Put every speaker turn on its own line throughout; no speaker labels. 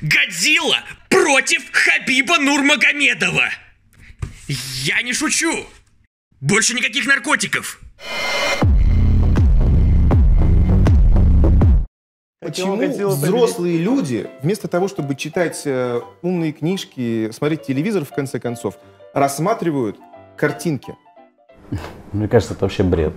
Годзилла против Хабиба Нурмагомедова. Я не шучу. Больше никаких наркотиков.
Почему взрослые люди, вместо того, чтобы читать э, умные книжки, смотреть телевизор, в конце концов, рассматривают картинки?
Мне кажется, это вообще бред.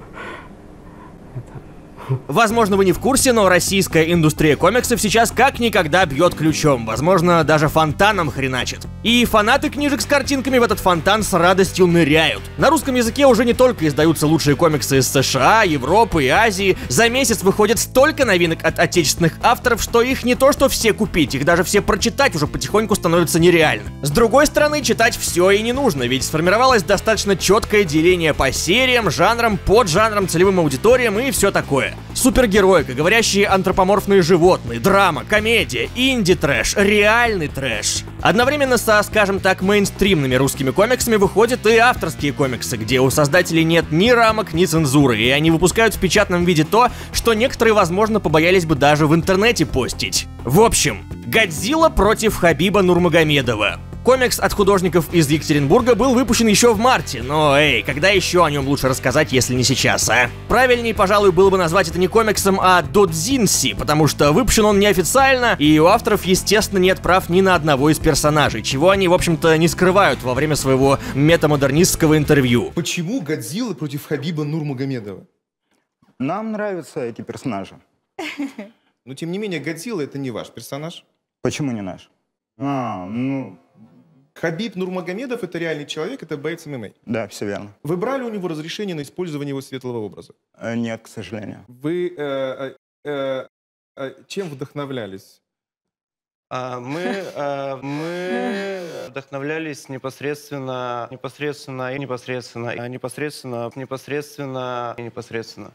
Возможно, вы не в курсе, но российская индустрия комиксов сейчас как никогда бьет ключом. Возможно, даже фонтаном хреначит. И фанаты книжек с картинками в этот фонтан с радостью ныряют. На русском языке уже не только издаются лучшие комиксы из США, Европы и Азии. За месяц выходит столько новинок от отечественных авторов, что их не то что все купить, их даже все прочитать уже потихоньку становится нереально. С другой стороны, читать все и не нужно, ведь сформировалось достаточно четкое деление по сериям, жанрам, поджанрам, целевым аудиториям и все такое. Супергероика, говорящие антропоморфные животные, драма, комедия, инди-трэш, реальный трэш. Одновременно со, скажем так, мейнстримными русскими комиксами выходят и авторские комиксы, где у создателей нет ни рамок, ни цензуры, и они выпускают в печатном виде то, что некоторые, возможно, побоялись бы даже в интернете постить. В общем, Годзилла против Хабиба Нурмагомедова. Комикс от художников из Екатеринбурга был выпущен еще в марте, но эй, когда еще о нем лучше рассказать, если не сейчас, а? Правильнее, пожалуй, было бы назвать это не комиксом, а додзинси, потому что выпущен он неофициально, и у авторов, естественно, нет прав ни на одного из персонажей, чего они, в общем-то, не скрывают во время своего метамодернистского интервью.
Почему Годзилла против Хабиба Нурмагомедова?
Нам нравятся эти персонажи.
Но тем не менее, Годзилла это не ваш персонаж.
Почему не наш? А, ну,
Хабиб Нурмагомедов это реальный человек, это боец ММА.
да, все верно.
Вы брали у него разрешение на использование его светлого образа?
Э, Нет, к сожалению.
Вы э, э, э, э, чем вдохновлялись?
А, Мы, а, мы вдохновлялись непосредственно, непосредственно и непосредственно, а, непосредственно, непосредственно и непосредственно.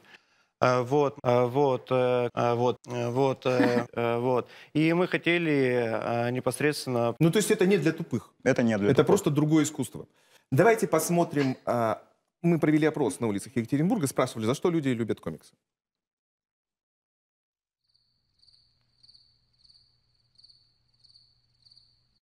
А, Вот, а, вот, э, а, вот, э, вот, э, вот. И мы хотели непосредственно
Ну, то есть это не для тупых.
Это не для
Это
тупых.
просто другое искусство. Давайте посмотрим. мы провели опрос на улицах Екатеринбурга, спрашивали, за что люди любят комиксы.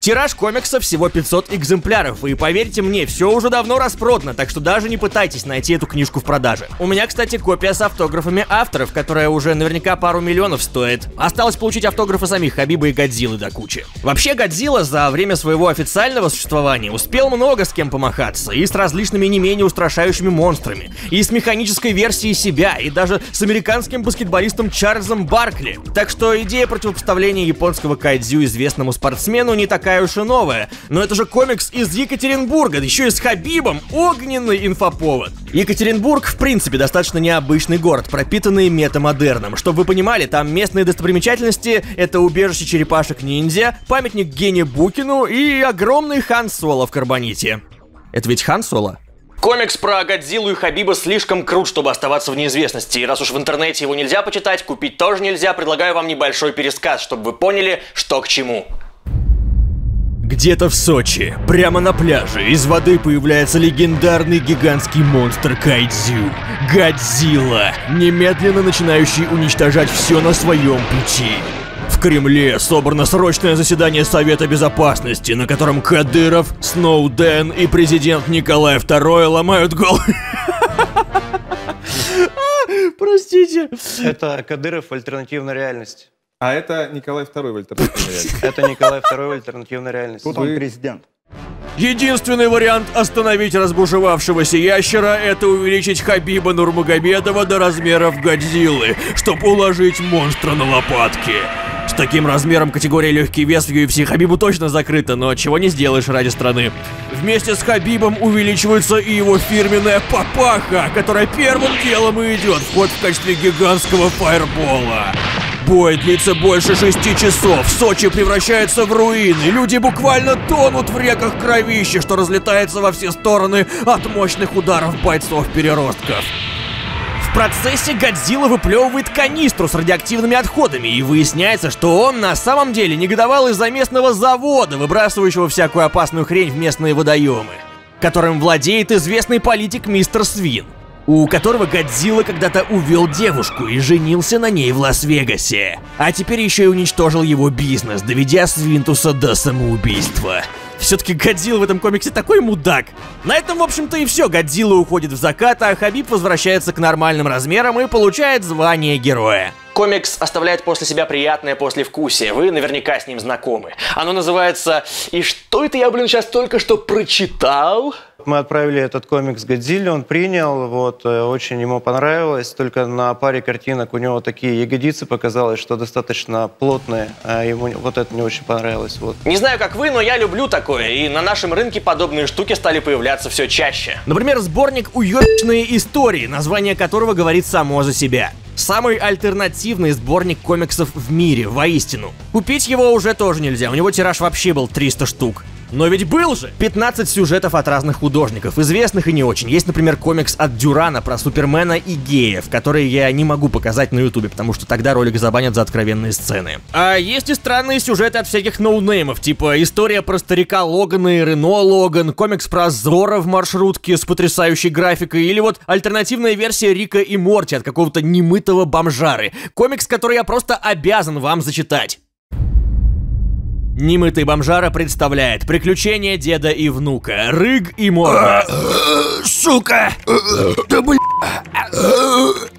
Тираж комикса всего 500 экземпляров, и поверьте мне, все уже давно распродано, так что даже не пытайтесь найти эту книжку в продаже. У меня, кстати, копия с автографами авторов, которая уже наверняка пару миллионов стоит. Осталось получить автографы самих Хабиба и Годзиллы до кучи. Вообще, Годзилла за время своего официального существования успел много с кем помахаться, и с различными не менее устрашающими монстрами, и с механической версией себя, и даже с американским баскетболистом Чарльзом Баркли. Так что идея противопоставления японского кайдзю известному спортсмену не такая уж и новая. Но это же комикс из Екатеринбурга, да еще и с Хабибом, огненный инфоповод. Екатеринбург, в принципе, достаточно необычный город, пропитанный метамодерном. Чтобы вы понимали, там местные достопримечательности — это убежище черепашек-ниндзя, памятник Гене Букину и огромный Хан Соло в Карбоните. Это ведь Хан Соло? Комикс про Годзиллу и Хабиба слишком крут, чтобы оставаться в неизвестности. И раз уж в интернете его нельзя почитать, купить тоже нельзя, предлагаю вам небольшой пересказ, чтобы вы поняли, что к чему. Где-то в Сочи, прямо на пляже, из воды появляется легендарный гигантский монстр Кайдзю – Годзилла, немедленно начинающий уничтожать все на своем пути. В Кремле собрано срочное заседание Совета Безопасности, на котором Кадыров, Сноуден и президент Николай II ломают голову. Простите.
Это Кадыров в альтернативной реальности.
А это Николай II в альтернативной реальности.
Это Николай II в альтернативной реальности.
Тут он президент.
Единственный вариант остановить разбушевавшегося ящера – это увеличить Хабиба Нурмагомедова до размеров Годзиллы, чтобы уложить монстра на лопатки. С таким размером категория легкий вес в UFC Хабибу точно закрыта, но чего не сделаешь ради страны. Вместе с Хабибом увеличивается и его фирменная папаха, которая первым делом и идет в ход в качестве гигантского фаербола. Бой длится больше шести часов, Сочи превращается в руины, люди буквально тонут в реках кровища, что разлетается во все стороны от мощных ударов бойцов-переростков. В процессе Годзилла выплевывает канистру с радиоактивными отходами, и выясняется, что он на самом деле негодовал из-за местного завода, выбрасывающего всякую опасную хрень в местные водоемы, которым владеет известный политик мистер Свин. У которого Годзилла когда-то увел девушку и женился на ней в Лас-Вегасе. А теперь еще и уничтожил его бизнес, доведя Свинтуса до самоубийства. Все-таки Годзилла в этом комиксе такой мудак. На этом, в общем-то, и все. Годзилла уходит в закат, а Хабиб возвращается к нормальным размерам и получает звание героя. Комикс оставляет после себя приятное послевкусие. Вы наверняка с ним знакомы. Оно называется «И что это я, блин, сейчас только что прочитал?»
Мы отправили этот комикс Годзилле, он принял, вот, э, очень ему понравилось. Только на паре картинок у него такие ягодицы показалось, что достаточно плотные, а ему вот это не очень понравилось. Вот.
Не знаю, как вы, но я люблю такое, и на нашем рынке подобные штуки стали появляться все чаще. Например, сборник «Уёбищные истории», название которого говорит само за себя. Самый альтернативный сборник комиксов в мире, воистину. Купить его уже тоже нельзя, у него тираж вообще был 300 штук. Но ведь был же! 15 сюжетов от разных художников, известных и не очень. Есть, например, комикс от Дюрана про Супермена и геев, которые я не могу показать на ютубе, потому что тогда ролик забанят за откровенные сцены. А есть и странные сюжеты от всяких ноунеймов, типа история про старика Логана и Рено Логан, комикс про Зора в маршрутке с потрясающей графикой, или вот альтернативная версия Рика и Морти от какого-то немытого бомжары. Комикс, который я просто обязан вам зачитать. Немытый бомжара представляет приключения деда и внука, Рыг и Морда. Сука! Да бля!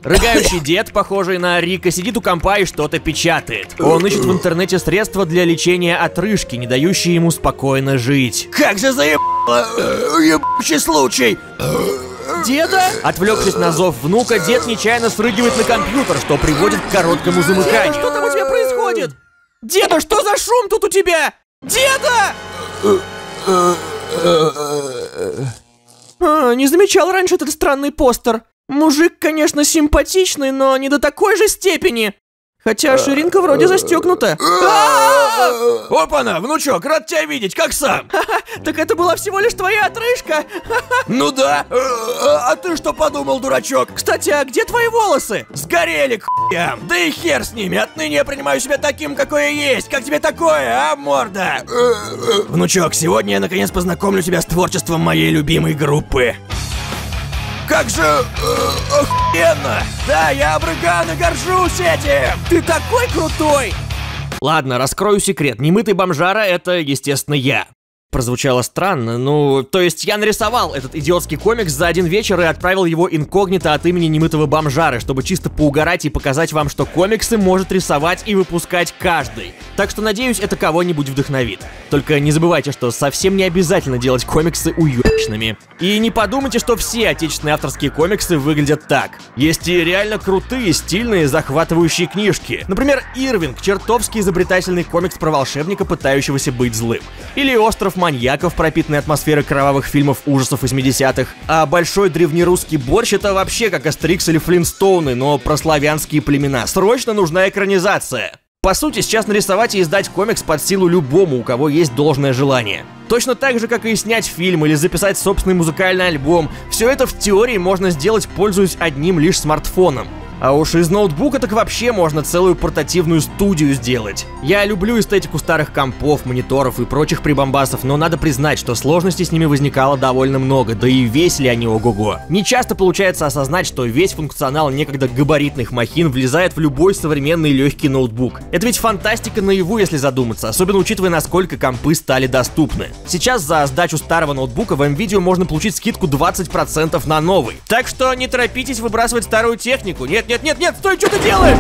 Рыгающий дед, похожий на Рика, сидит у компа и что-то печатает. Он ищет в интернете средства для лечения отрыжки, не дающие ему спокойно жить. Как же заебало! Ебучий случай! Деда? Отвлекшись на зов внука, дед нечаянно срыгивает на компьютер, что приводит к короткому замыканию. Что там у тебя? Деда, что за шум тут у тебя? Деда! А, не замечал раньше этот странный постер. Мужик, конечно, симпатичный, но не до такой же степени. Хотя ширинка вроде застегнута. А! Опа-на, внучок, рад тебя видеть, как сам? Так это была всего лишь твоя отрыжка. Ну да. А ты что подумал, дурачок? Кстати, а где твои волосы? Сгорели к хуям. Да и хер с ними, отныне я принимаю себя таким, какой я есть. Как тебе такое, а, морда? Внучок, сегодня я наконец познакомлю тебя с творчеством моей любимой группы. Как же э, охуенно! Да, я обрыган и горжусь этим! Ты такой крутой! Ладно, раскрою секрет. Немытый бомжара — это, естественно, я. Прозвучало странно, ну, то есть я нарисовал этот идиотский комикс за один вечер и отправил его инкогнито от имени немытого бомжары, чтобы чисто поугарать и показать вам, что комиксы может рисовать и выпускать каждый. Так что надеюсь, это кого-нибудь вдохновит. Только не забывайте, что совсем не обязательно делать комиксы уёбищными. И не подумайте, что все отечественные авторские комиксы выглядят так. Есть и реально крутые, стильные, захватывающие книжки. Например, Ирвинг, чертовски изобретательный комикс про волшебника, пытающегося быть злым. Или Остров маньяков, пропитанной атмосферой кровавых фильмов ужасов 80-х. А большой древнерусский борщ это вообще как Астерикс или Флинстоуны, но про славянские племена. Срочно нужна экранизация. По сути, сейчас нарисовать и издать комикс под силу любому, у кого есть должное желание. Точно так же, как и снять фильм или записать собственный музыкальный альбом. Все это в теории можно сделать, пользуясь одним лишь смартфоном. А уж из ноутбука так вообще можно целую портативную студию сделать. Я люблю эстетику старых компов, мониторов и прочих прибамбасов, но надо признать, что сложностей с ними возникало довольно много, да и весили они ого-го. Не часто получается осознать, что весь функционал некогда габаритных махин влезает в любой современный легкий ноутбук. Это ведь фантастика наяву, если задуматься, особенно учитывая, насколько компы стали доступны. Сейчас за сдачу старого ноутбука в MVideo можно получить скидку 20% на новый. Так что не торопитесь выбрасывать старую технику, нет, нет, нет, нет, стой, что ты делаешь?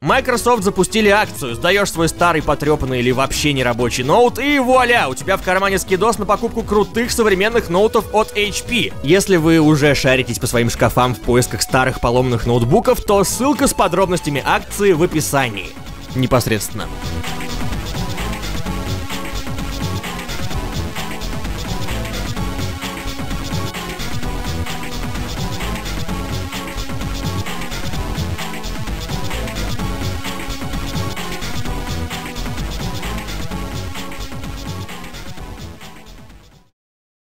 Microsoft запустили акцию. Сдаешь свой старый потрепанный или вообще не рабочий ноут, и вуаля, у тебя в кармане скидос на покупку крутых современных ноутов от HP. Если вы уже шаритесь по своим шкафам в поисках старых поломанных ноутбуков, то ссылка с подробностями акции в описании. Непосредственно.